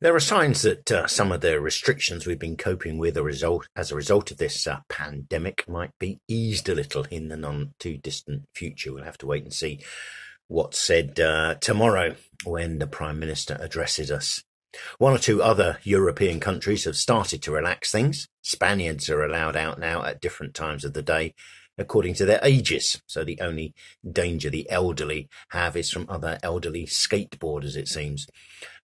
There are signs that uh, some of the restrictions we've been coping with a result, as a result of this uh, pandemic might be eased a little in the non too distant future. We'll have to wait and see what's said uh, tomorrow when the Prime Minister addresses us. One or two other European countries have started to relax things. Spaniards are allowed out now at different times of the day according to their ages. So the only danger the elderly have is from other elderly skateboarders, it seems.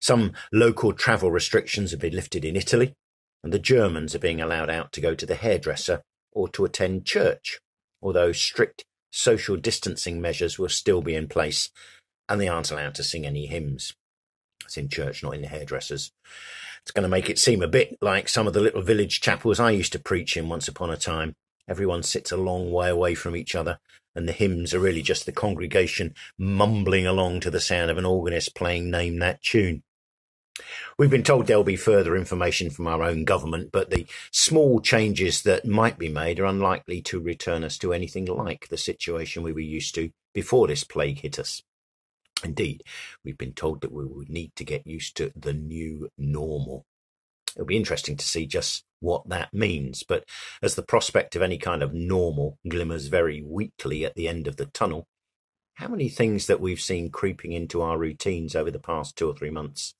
Some local travel restrictions have been lifted in Italy, and the Germans are being allowed out to go to the hairdresser or to attend church, although strict social distancing measures will still be in place, and they aren't allowed to sing any hymns. It's in church, not in the hairdressers. It's going to make it seem a bit like some of the little village chapels I used to preach in once upon a time. Everyone sits a long way away from each other, and the hymns are really just the congregation mumbling along to the sound of an organist playing Name That Tune. We've been told there'll be further information from our own government, but the small changes that might be made are unlikely to return us to anything like the situation we were used to before this plague hit us. Indeed, we've been told that we would need to get used to the new normal. It'll be interesting to see just what that means. But as the prospect of any kind of normal glimmers very weakly at the end of the tunnel, how many things that we've seen creeping into our routines over the past two or three months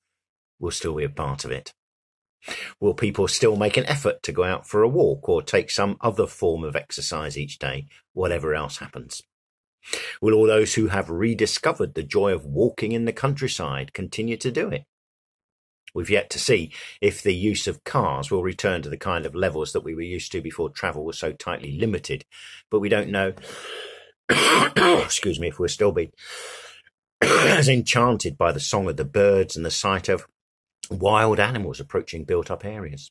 will still be a part of it? Will people still make an effort to go out for a walk or take some other form of exercise each day, whatever else happens? Will all those who have rediscovered the joy of walking in the countryside continue to do it? We've yet to see if the use of cars will return to the kind of levels that we were used to before travel was so tightly limited. But we don't know, excuse me, if we'll still be as enchanted by the song of the birds and the sight of wild animals approaching built up areas.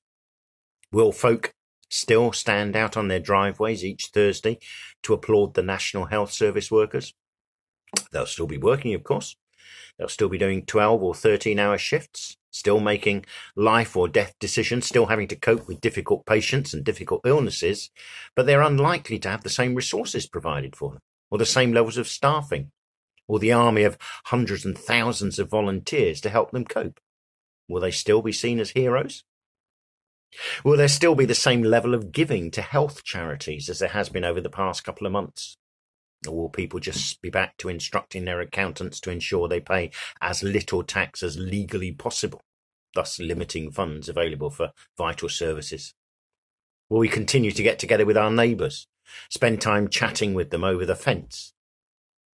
Will folk still stand out on their driveways each Thursday to applaud the National Health Service workers? They'll still be working, of course. They'll still be doing 12 or 13 hour shifts still making life or death decisions, still having to cope with difficult patients and difficult illnesses, but they're unlikely to have the same resources provided for them, or the same levels of staffing, or the army of hundreds and thousands of volunteers to help them cope. Will they still be seen as heroes? Will there still be the same level of giving to health charities as there has been over the past couple of months? Or will people just be back to instructing their accountants to ensure they pay as little tax as legally possible, thus limiting funds available for vital services? Will we continue to get together with our neighbours, spend time chatting with them over the fence?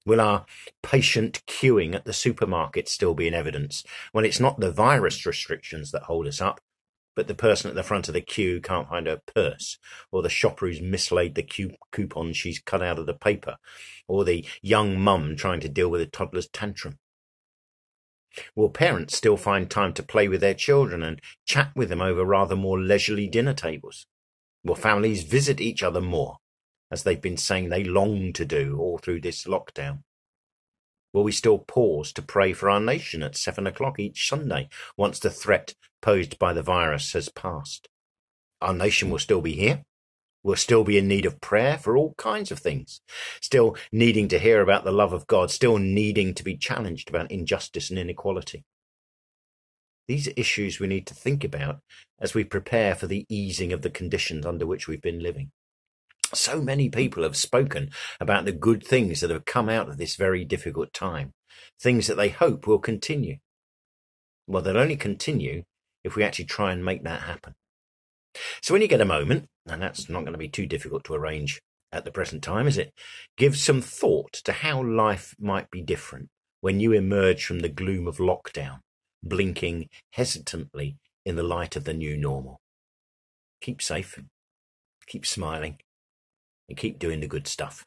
Will our patient queuing at the supermarket still be in evidence when it's not the virus restrictions that hold us up, but the person at the front of the queue can't find her purse, or the shopper who's mislaid the coupon she's cut out of the paper, or the young mum trying to deal with a toddler's tantrum. Will parents still find time to play with their children and chat with them over rather more leisurely dinner tables? Will families visit each other more, as they've been saying they long to do all through this lockdown? Will we still pause to pray for our nation at seven o'clock each Sunday once the threat posed by the virus has passed? Our nation will still be here. We'll still be in need of prayer for all kinds of things. Still needing to hear about the love of God. Still needing to be challenged about injustice and inequality. These are issues we need to think about as we prepare for the easing of the conditions under which we've been living. So many people have spoken about the good things that have come out of this very difficult time, things that they hope will continue. Well, they'll only continue if we actually try and make that happen. So when you get a moment, and that's not going to be too difficult to arrange at the present time, is it? Give some thought to how life might be different when you emerge from the gloom of lockdown, blinking hesitantly in the light of the new normal. Keep safe, keep smiling, and keep doing the good stuff.